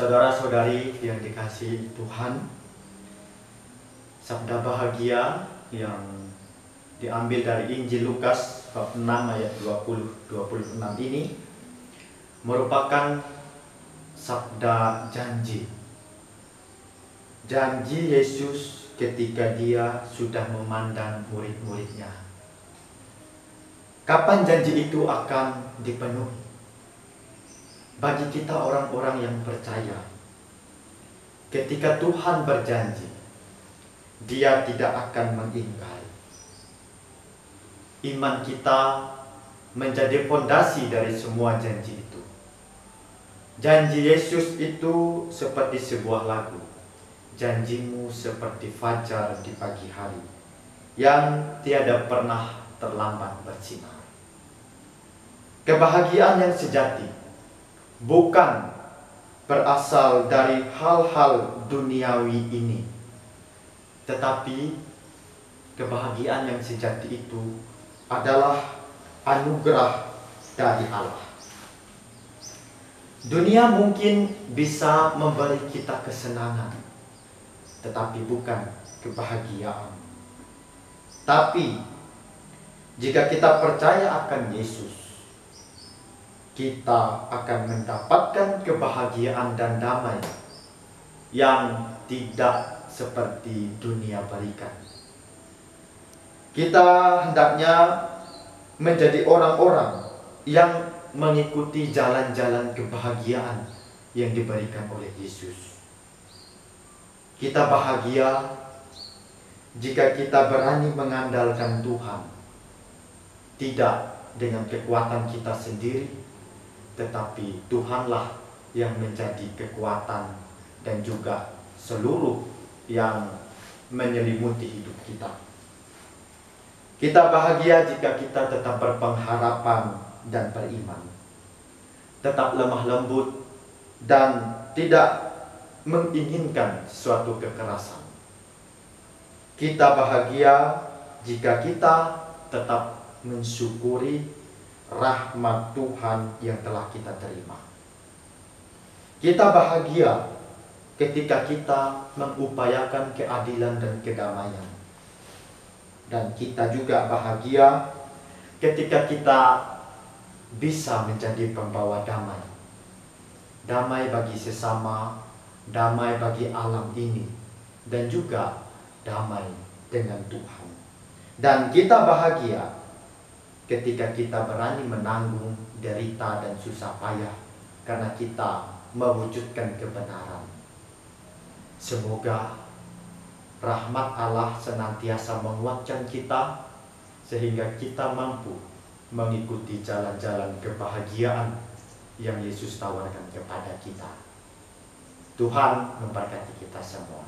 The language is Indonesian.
Saudara-saudari yang dikasih Tuhan, sabda bahagia yang diambil dari Injil Lukas bab 6 ayat 20 26 ini merupakan sabda janji. Janji Yesus ketika dia sudah memandang murid-muridnya. Kapan janji itu akan dipenuhi? Bagi kita orang-orang yang percaya, ketika Tuhan berjanji, dia tidak akan mengingkari. Iman kita menjadi fondasi dari semua janji itu. Janji Yesus itu seperti sebuah lagu. Janjimu seperti fajar di pagi hari yang tiada pernah terlambat bersinar. Kebahagiaan yang sejati bukan berasal dari hal-hal duniawi ini, tetapi kebahagiaan yang sejati itu adalah anugerah dari Allah. Dunia mungkin bisa memberi kita kesenangan, tetapi bukan kebahagiaan. Tapi jika kita percaya akan Yesus, kita akan mendapatkan kebahagiaan dan damai yang tidak seperti dunia berikan. Kita hendaknya menjadi orang-orang yang mengikuti jalan-jalan kebahagiaan yang diberikan oleh Yesus. Kita bahagia jika kita berani mengandalkan Tuhan, tidak dengan kekuatan kita sendiri, tetapi Tuhanlah yang menjadi kekuatan dan juga seluruh yang menyelimuti hidup kita. Kita bahagia jika kita tetap berpengharapan dan beriman. Tetap lemah lembut dan tidak menginginkan suatu kekerasan. Kita bahagia jika kita tetap mensyukuri rahmat Tuhan yang telah kita terima. Kita bahagia ketika kita mengupayakan keadilan dan kedamaian. Dan kita juga bahagia ketika kita bisa menjadi pembawa damai. Damai bagi sesama, damai bagi alam ini, dan juga damai dengan Tuhan. Dan kita bahagia ketika kita berani menanggung derita dan susah payah karena kita mewujudkan kebenaran. Semoga rahmat Allah senantiasa menguatkan kita sehingga kita mampu mengikuti jalan-jalan kebahagiaan yang Yesus tawarkan kepada kita. Tuhan memberkati kita semua.